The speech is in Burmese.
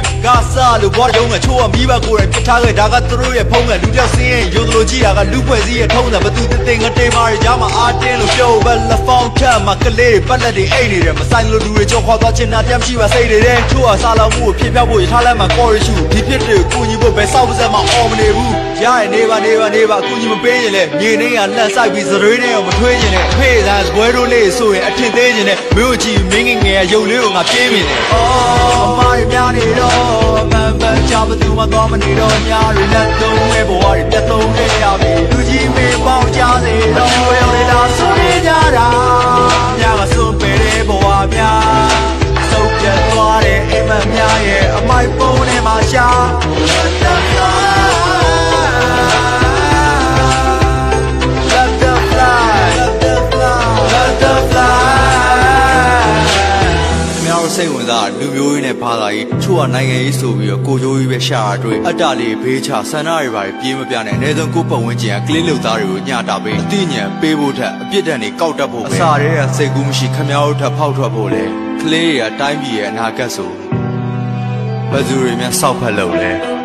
ရဲ့ကစားလို့ဘွားရုံးကချိုးကမိဘကိုယ်တိုင်ပြစ်ထားခဲ့ဒါကသူတို့ရဲ့ဖုံးကလူပြောက်စင်းရဲ့ရုံးလိုကြည့်တာကလူဖွဲ့စည်းရဲ့ထုံးတယ်ဘသူတသိငတေးမာတွေကြားမှာအားတင်းလို့ပြောဘယ်လဖောင်းထက်မှာကလေးတွေပတ်လက်တွေအိတ်နေတယ်မဆိုင်လို့လူတွေကြောခေါ်သွားချင်တာတရားမရှိပါစိတ်တွေတဲ့ချိုးကစားလောက်မှုကိုဖြစ်ဖြောက်ဖို့ရထားလိုက်မှာကော်ရရှူဒီဖြစ်တွေကိုညီဖို့ပဲစောက်ပါစက်မှာအော်မနေဘူး ရရဲ့နေပါနေပါနေပါအခုညီမပေးရင်လေမြေနေကလှန့်ဆိုင်ပြီးစရွေးနေအောင်မထွေးရင်လေဖေးသားစပွဲတို့လေးဆိုရင်အထင်သေးရင်လေမြို့ကြီးမင်းငယ်ငယ်ရုပ်လေးကိုငါပြေးမြင်တယ်အော်အမားရများနေတော့မန်ပန်ချဘသူမှသွားမနေတော့ညာတွေလက်သုံးမဲ့ဘဝတွေပြတ်သုံးနေရပြီလူကြီး စိတ်ဝင်စားလူမျိုးကြီးနဲ့ဘာသာကြီးချို့ကနိုင်ငံရေးဆိုပြီးတော့ကိုကြိုးကြီးပဲရှာတာတွေ့အတ္တလေးဘေးချဆန္ဒတွေပါပြေးမပြနဲ့အနည်းဆုံးကိုယ့်ပတ်ဝန်းကျင်ကကလေးလူသားတွေကိုညှတာပေးအသိဉာဏ်ပေးဖို့ထက်အပြစ်ဒဏ်တွေကောက်တတ်ဖို့ပဲအစာတွေကစိတ်ကူးမရှိခမောက်ထက်ဖောက်ထွက်ဖို့လေကလေးတွေကတိုင်းပြည်ရဲ့အနာဂတ်ဆိုဘယ်သူတွေများစောက်ဖက်လို့လဲ